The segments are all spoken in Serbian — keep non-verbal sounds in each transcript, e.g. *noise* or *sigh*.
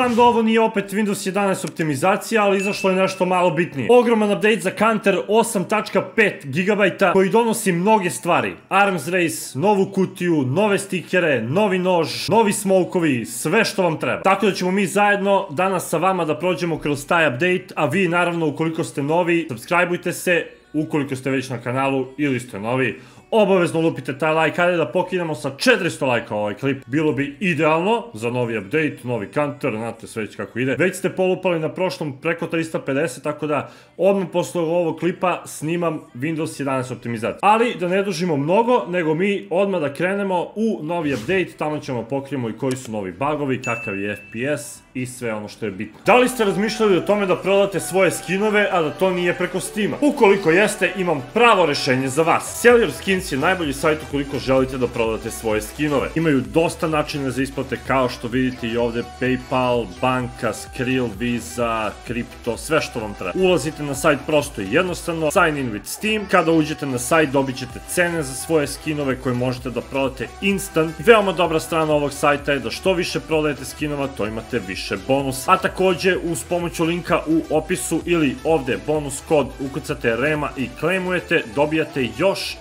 Znam da ovo nije opet Windows 11 optimizacija, ali izašlo je nešto malo bitnije. Ogroman update za Counter 8.5 GB koji donosi mnoge stvari. Arms Race, novu kutiju, nove stikere, novi nož, novi smokovi, sve što vam treba. Tako da ćemo mi zajedno danas sa vama da prođemo kroz taj update, a vi naravno ukoliko ste novi, subscribeujte se, ukoliko ste već na kanalu ili ste novi, obavezno lupite taj like, ajde da pokinemo sa 400 lajka ovaj klip, bilo bi idealno za novi update, novi counter, znate sve već kako ide. Već ste polupali na prošlom preko 350, tako da odmah posle ovog klipa snimam Windows 11 optimizaciju. Ali da ne dužimo mnogo, nego mi odmah da krenemo u novi update, tamo ćemo pokrijemo i koji su novi bugovi, kakav je FPS i sve ono što je bitno. Da li ste razmišljali o tome da prodate svoje skinove, a da to nije preko Steama? Ukoliko jeste, imam pravo rešenje za vas. Sell Your Skins je najbolji sajt ukoliko želite da prodate svoje skinove. Imaju dosta načina za isplate kao što vidite i ovde Paypal, banka, Skrill, Visa, kripto, sve što vam treba. Ulazite na sajt prosto i jednostavno, sign in with Steam. Kada uđete na sajt dobit ćete cene za svoje skinove koje možete da prodate instant. Veoma dobra strana ovog sajta je da što više prodajete skinova, to imate više više bonus. A takođe uz pomoću linka u opisu ili ovde bonus kod ukucate Rema i klemujete, dobijate još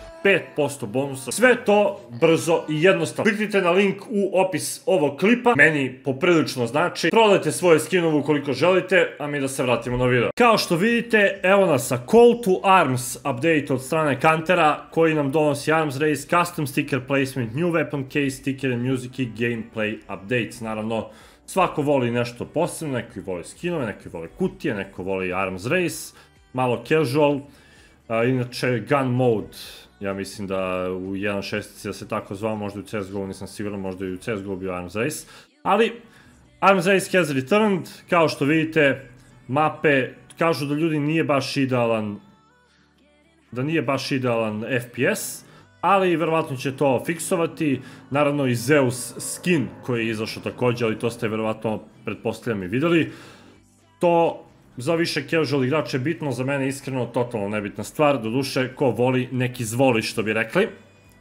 5% bonusa. Sve to brzo i jednostavno. Kliknite na link u opis ovog klipa, meni poprilično znači. Prodajte svoje skinove ukoliko želite, a mi da se vratimo na video. Kao što vidite, evo nas sa Call to Arms update od strane Kantera, koji nam donosi Arms Race, Custom Sticker Placement, New Weapon Case, Sticker and Music i Gameplay Updates. Naravno, Svako voli nešto posebno, neki voli skinove, neki voli kutije, neko voli arms race, malo casual, a, inače gun mode, ja mislim da u 1.6 da se tako zvao, možda u CSGO nisam siguran, možda i u CSGO bio arms race, ali arms race has returned, kao što vidite, mape, kažu da ljudi nije baš idealan, da nije baš idealan FPS, ali verovatno će to fiksovati. Naravno i Zeus skin koji je izašao takođe, ali to ste verovatno, pretpostavljam i videli. To za više casual igrača je bitno, za mene iskreno totalno nebitna stvar, do duše ko voli neki zvoli što bi rekli.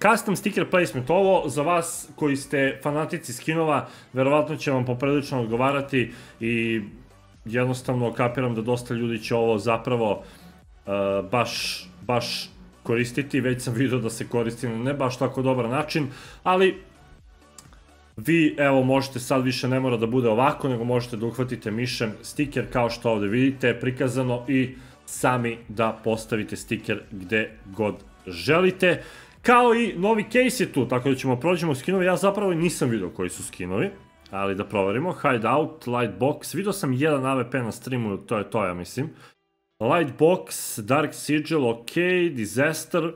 Custom sticker placement, ovo za vas koji ste fanatici skinova, verovatno će vam poprilično odgovarati i jednostavno kapiram da dosta ljudi će ovo zapravo uh, baš, baš koristiti, već sam vidio da se koristi na ne baš tako dobar način, ali vi, evo, možete sad više ne mora da bude ovako, nego možete da uhvatite mišem stiker kao što ovde vidite, prikazano i sami da postavite stiker gde god želite. Kao i novi case je tu, tako da ćemo prođemo skinovi, ja zapravo nisam vidio koji su skinovi, ali da proverimo. Hideout, Lightbox, vidio sam jedan AVP na streamu, to je to ja mislim. Lightbox, Dark Sigil, ok, Disaster,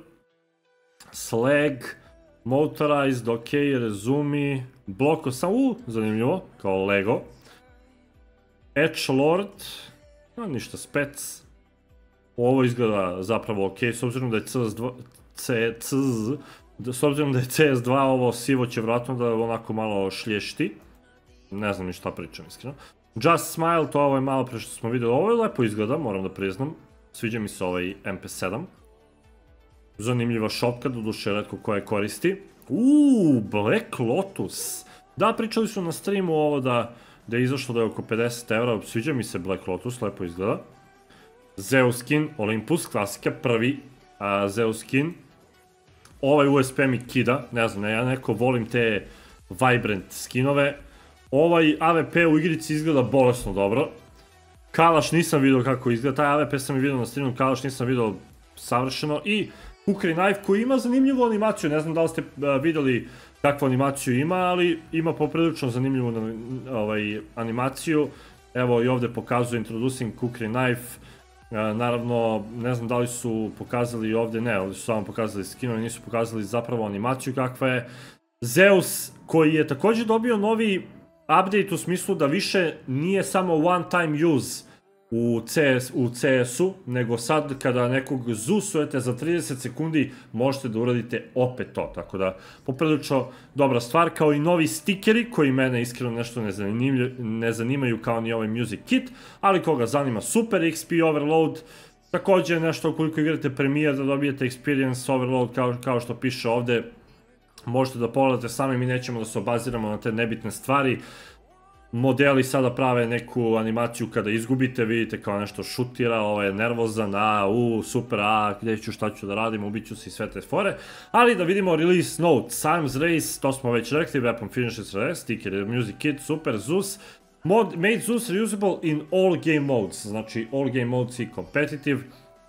Slag, Motorized, ok, Rezumi, Bloko sam, u, zanimljivo, kao Lego. Edge Lord, no, ništa spec. Ovo izgleda zapravo ok, s obzirom da je CS2, C, CZ, s obzirom da je CS2 ovo sivo će vratno da onako malo šlješti. Ne znam ni šta pričam iskreno. Just Smile, to ovo je malo pre što smo videli, ovo je lepo izgleda, moram da priznam. Sviđa mi se ovaj MP7. Zanimljiva šopka, do duše redko koja koristi. Uuu, Black Lotus. Da, pričali su na streamu ovo da, da je izašlo da je oko 50 evra, sviđa mi se Black Lotus, lepo izgleda. Zeus skin, Olympus, klasika, prvi Zeus skin. Ovaj USP mi kida, ne znam, ja neko volim te Vibrant skinove. Ovaj AVP u igrici izgleda bolesno dobro. Kalaš nisam vidio kako izgleda, taj AVP sam i vidio na streamu, Kalaš nisam vidio savršeno. I Kukri Knife koji ima zanimljivu animaciju, ne znam da li ste uh, videli kakvu animaciju ima, ali ima poprilično zanimljivu ovaj, animaciju. Evo i ovde pokazuje Introducing Kukri Knife. Uh, naravno, ne znam da li su pokazali ovde, ne, ovde su samo pokazali skinove, nisu pokazali zapravo animaciju kakva je. Zeus, koji je takođe dobio novi update u smislu da više nije samo one time use u, CS, u CS-u, nego sad kada nekog zusujete za 30 sekundi možete da uradite opet to, tako da poprilično dobra stvar, kao i novi stikeri koji mene iskreno nešto ne, ne zanimaju kao ni ovaj Music Kit, ali koga zanima super XP Overload, takođe nešto ukoliko igrate Premiere da dobijete Experience Overload kao, kao što piše ovde, možete da pogledate sami, mi nećemo da se obaziramo na te nebitne stvari. modeli sada prave neku animaciju kada izgubite, vidite kao nešto šutira, ovo je nervozan, a, u, super, a, gdje ću, šta ću da radim, ubiću se i sve te fore. Ali da vidimo release note, Sims Race, to smo već rekli, weapon finishes rest, sticker, music kit, super, Zeus, Mod, made Zeus reusable in all game modes, znači all game modes i competitive,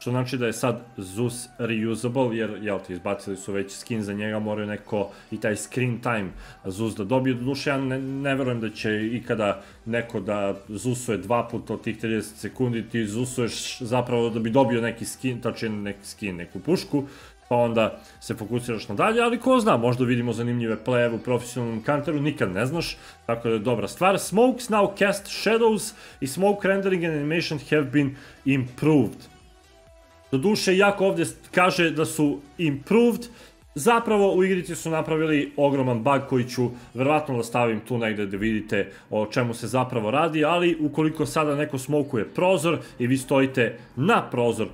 što znači da je sad Zeus reusable, jer jel ti izbacili su već skin za njega, moraju neko i taj screen time Zeus da dobije. Doduše ja ne, ne verujem da će ikada neko da Zeusuje dva puta od tih 30 sekundi, ti Zeusuješ zapravo da bi dobio neki skin, tačnije neki skin, neku pušku, pa onda se fokusiraš na dalje, ali ko zna, možda vidimo zanimljive play u profesionalnom kanteru, nikad ne znaš, tako da je dobra stvar. Smokes now cast shadows i smoke rendering and animation have been improved. Do duše, jako ovdje kaže da su improved, Zapravo u igrici su napravili ogroman bug koji ću verovatno da stavim tu negde da vidite o čemu se zapravo radi, ali ukoliko sada neko smokuje prozor i vi stojite na prozor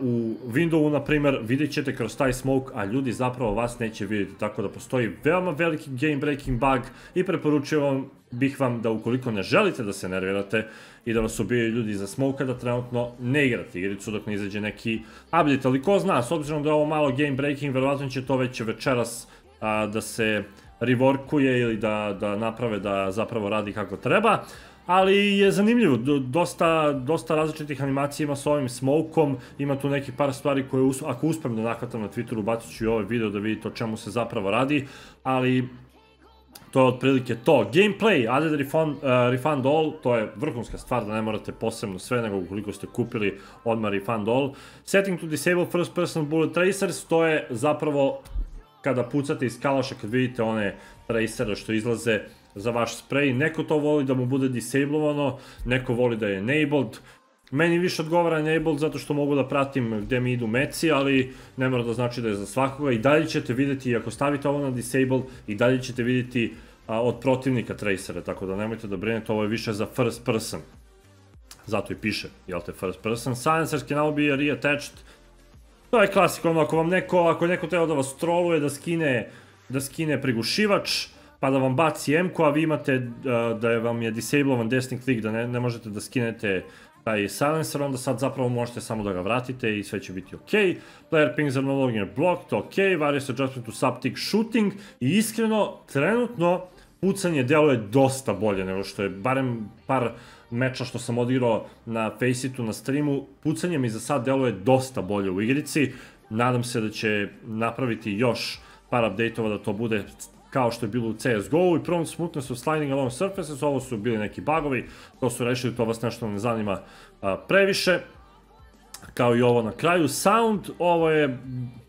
u Windowsu, na primer, vidjet ćete kroz taj smoke, a ljudi zapravo vas neće vidjeti, tako da postoji veoma veliki game breaking bug i preporučujem bih vam da ukoliko ne želite da se nervirate i da vas ubijaju ljudi za smoke, da trenutno ne igrate igricu dok ne izađe neki update, ali ko zna, s obzirom da je ovo malo game breaking, verovatno će to već večeras da se reworkuje ili da, da naprave da zapravo radi kako treba ali je zanimljivo, dosta, dosta različitih animacija ima s ovim smokom, ima tu neki par stvari koje, ako uspem da nakvatam na Twitteru, bacit ću i ovaj video da vidite o čemu se zapravo radi, ali to je otprilike to. Gameplay, added refund, uh, refund all, to je vrhunska stvar da ne morate posebno sve, nego ukoliko ste kupili odmah refund all. Setting to disable first person bullet tracers, to je zapravo kada pucate iz kalaša, kad vidite one tracere što izlaze, za vaš spray. Neko to voli da mu bude disablovano, neko voli da je enabled. Meni više odgovara enabled zato što mogu da pratim gde mi idu meci, ali ne mora da znači da je za svakoga. I dalje ćete vidjeti, ako stavite ovo na disable, i dalje ćete vidjeti od protivnika tracera, tako da nemojte da brinete, ovo je više za first person. Zato i piše, jel te, first person. Silencers can now be reattached. To je klasik, ono, ako vam neko, ako neko treba da vas troluje, da skine, da skine prigušivač, pa da vam baci M-ku, a vi imate da je vam je disablovan desni klik, da ne, ne možete da skinete taj silencer, onda sad zapravo možete samo da ga vratite i sve će biti ok. Player pings are no longer blocked, ok. Various adjustment to subtick shooting i iskreno, trenutno pucanje deluje dosta bolje nego što je, barem par meča što sam odigrao na Faceitu na streamu, pucanje mi za sad deluje dosta bolje u igrici. Nadam se da će napraviti još par update-ova da to bude kao što je bilo u CSGO-u i prvom smoothness of sliding along surfaces, ovo su bili neki bugovi, to su rešili, to vas nešto ne zanima a, previše, kao i ovo na kraju. Sound, ovo je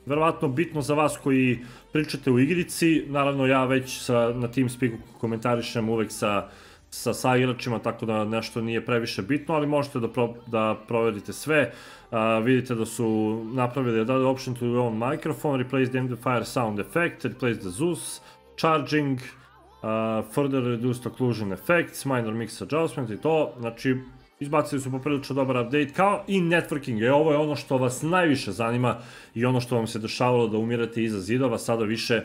verovatno bitno za vas koji pričate u igrici, naravno ja već sa, na TeamSpeaku komentarišem uvek sa sa saigračima, tako da nešto nije previše bitno, ali možete da, pro, da proverite sve. Uh, vidite da su napravili da option to your own microphone, replace the amplifier sound effect, replace the Zeus, charging, uh, further reduced occlusion effects, minor mix adjustment i to, znači izbacili su poprilično dobar update, kao i networking, e ovo je ono što vas najviše zanima i ono što vam se dešavalo da umirate iza zidova, sada više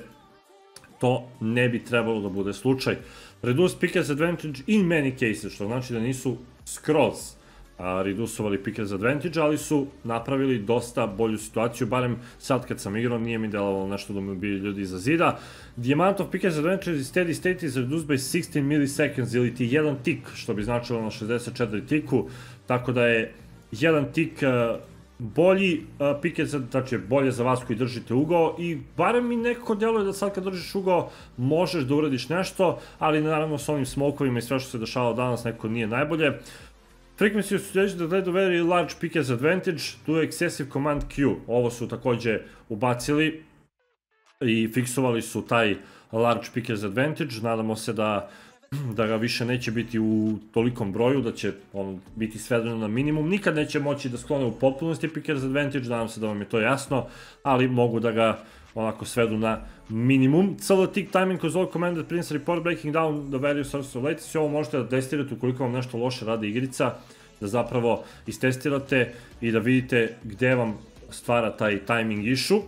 to ne bi trebalo da bude slučaj. Reduced pickers advantage in many cases, što znači da nisu skroz a, redusovali pickers advantage, ali su napravili dosta bolju situaciju, barem sad kad sam igrao nije mi delovalo nešto da mi bi ljudi iza zida. The amount of pickers advantage is steady state is reduced by 16 milliseconds ili ti jedan tik, što bi značilo na 64 tiku, tako da je jedan tik uh, bolji uh, pickers, znači bolje za vas koji držite ugao i barem mi nekako deluje da sad kad držiš ugao možeš da uradiš nešto, ali naravno s ovim smokovima i sve što se dešavalo danas neko nije najbolje. Frequency oscillations that led to very large pickers advantage to excessive command Q. Ovo su takođe ubacili i fiksovali su taj large pickers advantage. Nadamo se da *clears throat* da ga više neće biti u tolikom broju, da će on biti svedeno na minimum. Nikad neće moći da sklone u potpunosti pickers advantage, nadam se da vam je to jasno, ali mogu da ga onako svedu na minimum. CL tick timing all commanded prince report breaking down the value source of latency. Ovo možete da testirate ukoliko vam nešto loše radi igrica, da zapravo istestirate i da vidite gde vam stvara taj timing issue.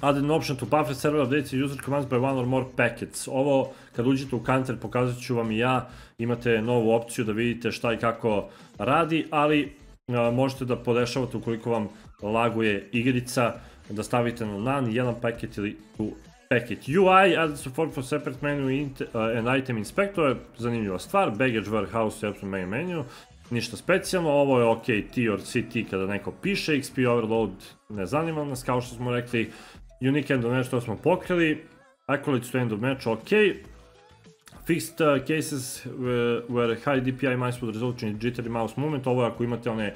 Add an option to buffer server updates user commands by one or more packets. Ovo, kad uđete u counter, pokazat ću vam i ja, imate novu opciju da vidite šta i kako radi, ali a, možete da podešavate ukoliko vam laguje igrica, da stavite na none, jedan paket ili tu packet. UI, added support for separate menu uh, and item inspector, je zanimljiva stvar, baggage warehouse, je main menu, ništa specijalno, ovo je ok, T or CT kada neko piše, XP overload ne zanima nas, kao što smo rekli, unique end of match, to smo pokrili, accolades to end of match, ok, fixed uh, cases where, where high DPI mice would result in jittery mouse movement, ovo je ako imate one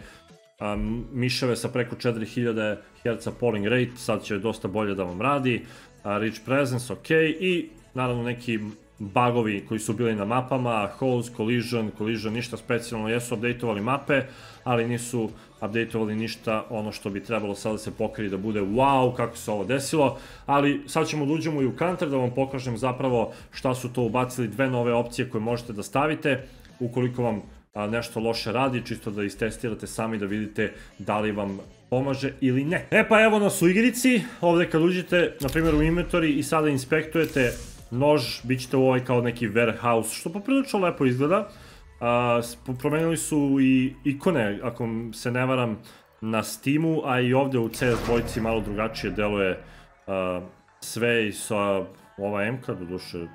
um, miševe sa preko 4000 Hz polling rate, sad će dosta bolje da vam radi, rich presence, ok, i naravno neki bugovi koji su bili na mapama, holes, collision, collision, ništa specijalno, jesu updateovali mape, ali nisu updateovali ništa ono što bi trebalo sad da se pokrije da bude wow, kako se ovo desilo, ali sad ćemo da uđemo i u Counter da vam pokažem zapravo šta su to ubacili dve nove opcije koje možete da stavite, ukoliko vam a, nešto loše radi, čisto da istestirate sami da vidite da li vam pomaže ili ne. E pa evo nas u igrici, ovde kad uđete, na primjer u inventory i sada inspektujete nož, bit ćete u ovaj kao neki warehouse, što poprilično lepo izgleda. Promenili su i ikone, ako se ne varam, na Steamu, a i ovde u CS dvojci malo drugačije deluje sve i sa ova MK, do duše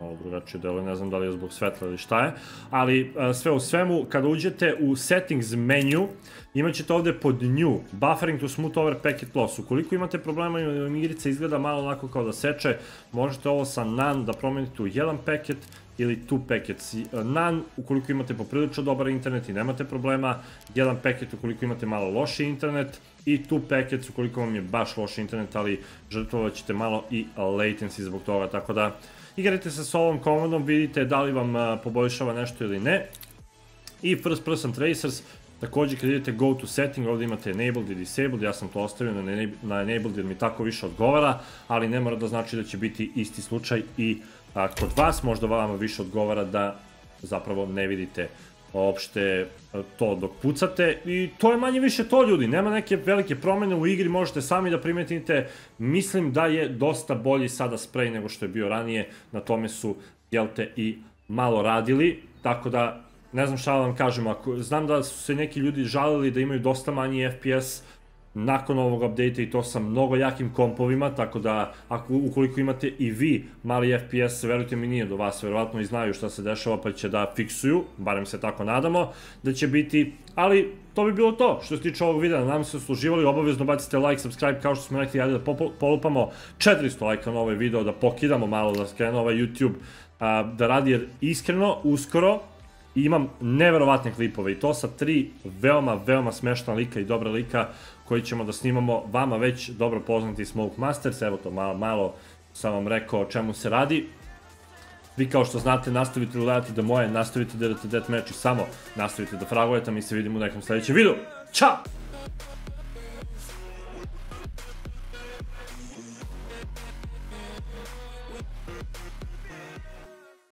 malo drugačije deluje, ne znam da li je zbog svetla ili šta je, ali a, sve u svemu, kada uđete u settings menu, imat ćete ovde pod new, buffering to smooth over packet loss, ukoliko imate problema i igrica izgleda malo onako kao da seče, možete ovo sa none da promenite u jedan packet, ili two packets. None ukoliko imate poprilično dobar internet i nemate problema, jedan paket ukoliko imate malo loši internet i two packets ukoliko vam je baš loš internet, ali žrtvovat ćete malo i latency zbog toga, tako da igrajte se s ovom komandom, vidite da li vam poboljšava nešto ili ne. I first person tracers, takođe kad idete go to setting, ovde imate enabled i disabled, ja sam to ostavio na, na enabled jer mi tako više odgovara, ali ne mora da znači da će biti isti slučaj i kod vas možda vama više odgovara da zapravo ne vidite uopšte to dok pucate i to je manje više to ljudi, nema neke velike promene u igri, možete sami da primetite, mislim da je dosta bolji sada spray nego što je bio ranije, na tome su, jel te, i malo radili, tako da ne znam šta da vam kažem, ako, znam da su se neki ljudi žalili da imaju dosta manji FPS, nakon ovog update i to sa mnogo jakim kompovima, tako da ako, ukoliko imate i vi mali FPS, verujte mi nije do vas, verovatno i znaju šta se dešava pa će da fiksuju, barem se tako nadamo, da će biti, ali to bi bilo to što se tiče ovog videa, nam se služivali, obavezno bacite like, subscribe, kao što smo rekli, ajde da polupamo 400 lajka na ovaj video, da pokidamo malo, da skrenu ovaj YouTube, da radi jer iskreno, uskoro, i imam neverovatne klipove i to sa tri veoma, veoma smešna lika i dobra lika koji ćemo da snimamo vama već dobro poznati Smoke Masters, evo to malo, malo sam vam rekao o čemu se radi. Vi kao što znate nastavite gledati da moje, nastavite da idete deathmatch i samo nastavite da fragujete, mi se vidimo u nekom sledećem videu. Ćao!